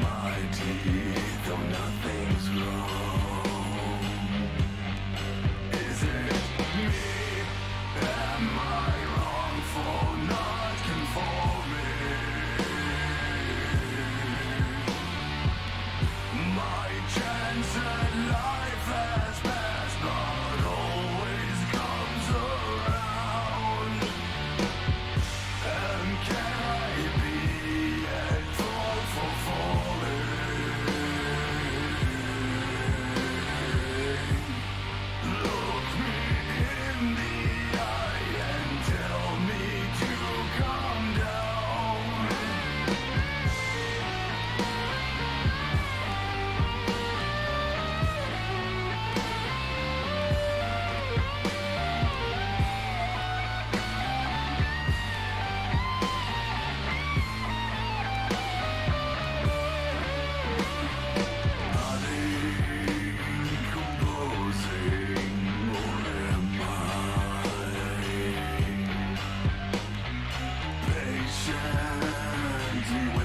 Mighty though nothing. Sandy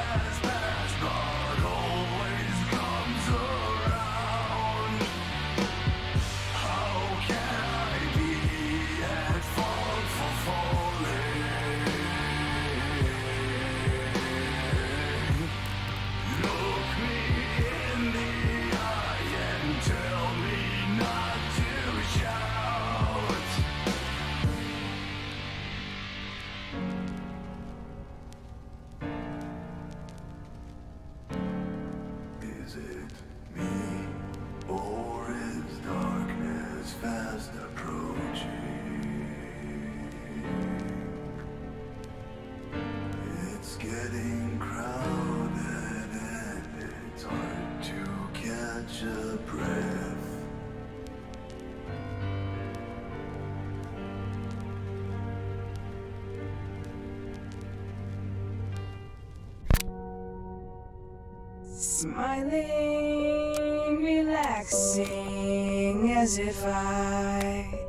Yeah. Getting crowded and it's hard to catch a breath. Smiling, relaxing, as if I